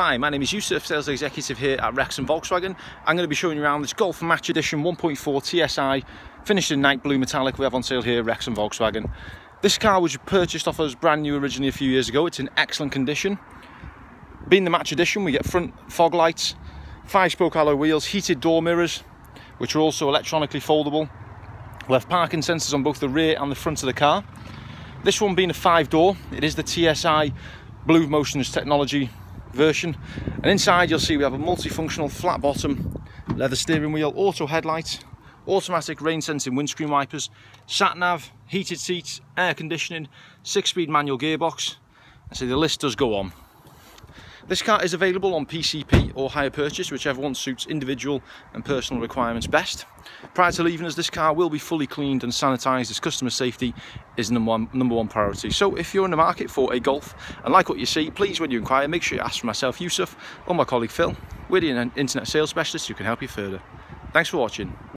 Hi, my name is Youseff, Sales Executive here at Wrexham Volkswagen. I'm going to be showing you around this Golf Match Edition 1.4 TSI, finished in night blue metallic we have on sale here at and Volkswagen. This car was purchased off us brand new originally a few years ago. It's in excellent condition. Being the Match Edition, we get front fog lights, five-spoke alloy wheels, heated door mirrors, which are also electronically foldable. we have parking sensors on both the rear and the front of the car. This one being a five-door, it is the TSI Blue Motions technology version. And inside you'll see we have a multifunctional flat bottom leather steering wheel auto headlights automatic rain sensing windscreen wipers sat nav heated seats air conditioning six speed manual gearbox. And so the list does go on this car is available on PCP or hire purchase, whichever one suits individual and personal requirements best. Prior to leaving us, this car will be fully cleaned and sanitised as customer safety is number one, number one priority. So if you're in the market for a Golf and like what you see, please when you inquire, make sure you ask for myself, Youseff, or my colleague Phill. We're the internet sales specialist who can help you further. Thanks for watching.